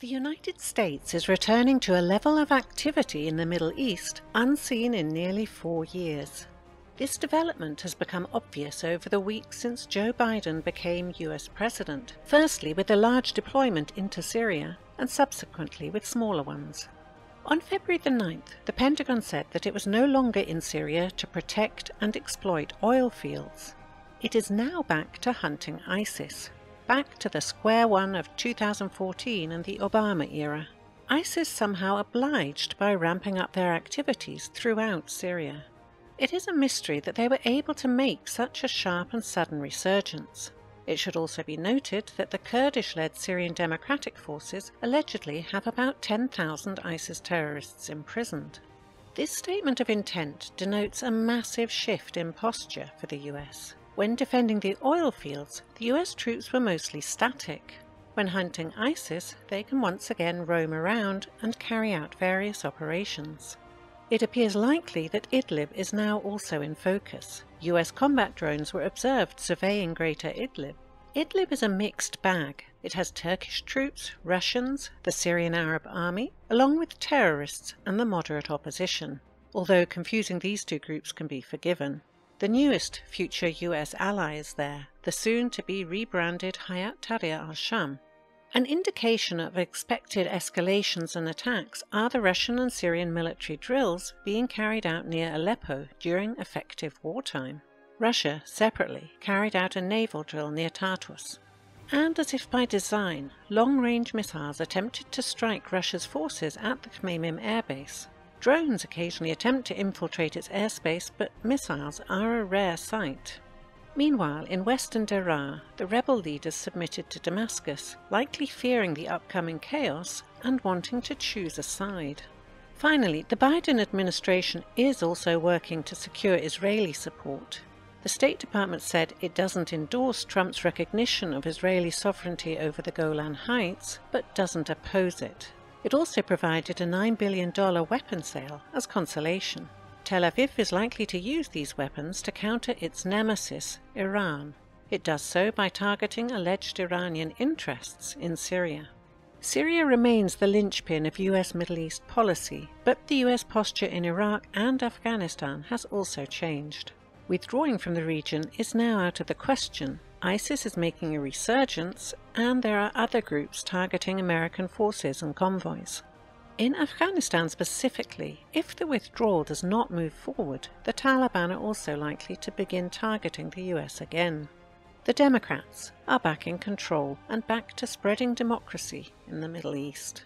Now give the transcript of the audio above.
The United States is returning to a level of activity in the Middle East unseen in nearly four years. This development has become obvious over the weeks since Joe Biden became US President, firstly with a large deployment into Syria and subsequently with smaller ones. On February the 9th, the Pentagon said that it was no longer in Syria to protect and exploit oil fields. It is now back to hunting ISIS, back to the square one of 2014 and the Obama era. ISIS somehow obliged by ramping up their activities throughout Syria. It is a mystery that they were able to make such a sharp and sudden resurgence. It should also be noted that the Kurdish led Syrian Democratic Forces allegedly have about 10,000 ISIS terrorists imprisoned. This statement of intent denotes a massive shift in posture for the US. When defending the oil fields, the US troops were mostly static. When hunting ISIS, they can once again roam around and carry out various operations. It appears likely that Idlib is now also in focus. US combat drones were observed surveying Greater Idlib. Idlib is a mixed bag. It has Turkish troops, Russians, the Syrian Arab Army, along with terrorists and the moderate opposition, although confusing these two groups can be forgiven. The newest future US ally is there, the soon to be rebranded Hayat Tahrir al Sham. An indication of expected escalations and attacks are the Russian and Syrian military drills being carried out near Aleppo during effective wartime. Russia, separately, carried out a naval drill near Tartus. And as if by design, long range missiles attempted to strike Russia's forces at the Khmeimim airbase. Drones occasionally attempt to infiltrate its airspace, but missiles are a rare sight. Meanwhile, in western Daraa, the rebel leaders submitted to Damascus, likely fearing the upcoming chaos and wanting to choose a side. Finally, the Biden administration is also working to secure Israeli support. The State Department said it doesn't endorse Trump's recognition of Israeli sovereignty over the Golan Heights, but doesn't oppose it. It also provided a $9 billion weapon sale as consolation. Tel Aviv is likely to use these weapons to counter its nemesis, Iran. It does so by targeting alleged Iranian interests in Syria. Syria remains the linchpin of US Middle East policy, but the US posture in Iraq and Afghanistan has also changed. Withdrawing from the region is now out of the question, ISIS is making a resurgence, and there are other groups targeting American forces and convoys. In Afghanistan specifically, if the withdrawal does not move forward, the Taliban are also likely to begin targeting the US again. The Democrats are back in control and back to spreading democracy in the Middle East.